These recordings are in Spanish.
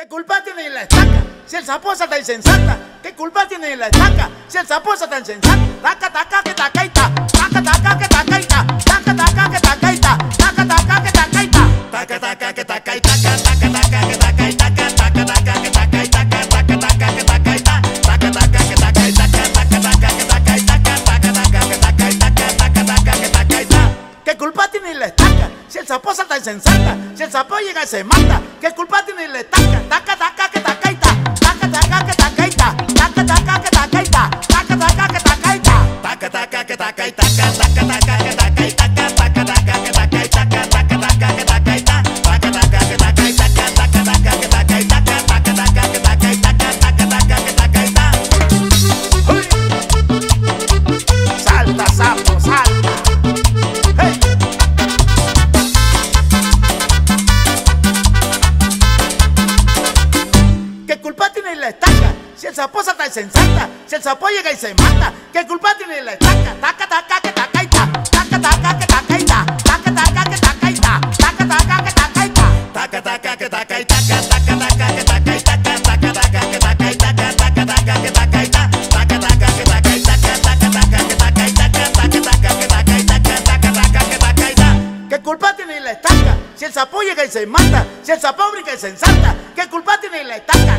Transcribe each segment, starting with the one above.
¿Qué culpa tiene la estaca? Si el sapo está insensata. ¿Qué culpa tiene la estaca? Si el sapo está insensata. Taca, taca, insensata. Si el sapo llega y se mata. ¿Qué culpa tiene la estaca? Taca, taca, que estaca, si el sapo está insensata, si el sapo llega y se mata, ¿qué culpa tiene la estaca? Taca, taca, que taca y ta, taca, taca, que taca y ta, taca, taca, que taca y ta, taca, taca, que taca y ta, taca, taca, que taca y taca, taca, taca, que taca y taca, taca, taca, que taca y taca, taca, taca, que taca y ta, taca, taca, que taca y taca, taca, taca, que taca y taca, taca, taca, que taca y taca, taca, taca, que taca y ta. ¿Qué culpa tiene la estaca? Si el sapo llega y se mata, si el sapo brinca y se ensarta, ¿qué culpa tiene la estaca?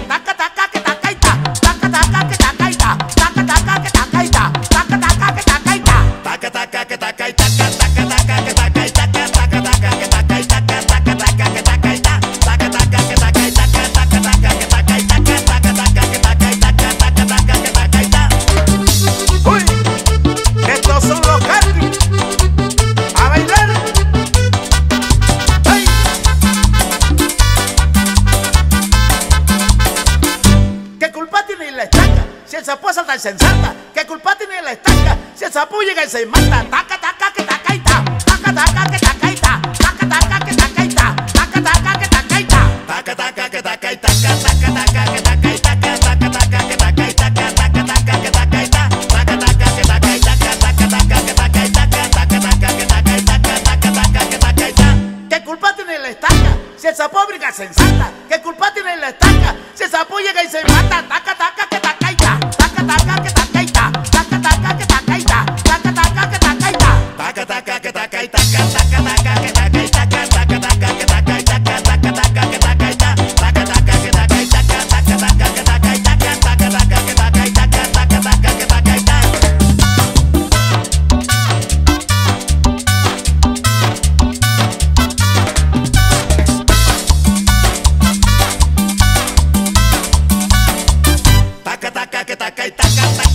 Culpa tiene la estaca? Si el sapo salta insensata. ¿Qué culpa tiene la estaca? Si el sapo llega y se mata. Taca, taca, que tacaita. Taca, taca, que tacaita. Taca, taca, que tacaita. Taca, taca, que tacaita. Taca, taca, que tacaita. Taca, taca, que tacaita. Taca, taca, que tacaita. Taca, taca, que tacaita. Taca, taca, que tacaita. Taca, taca, que tacaita. Taca, taca, que tacaita. Taca, taca, que tacaita. ¿Qué culpa tiene la estaca? Si el sapo brinca sensata. ¿Qué culpa tiene la estaca? Sapo llega y se mata. Taca. taca, que taca y taca, taca.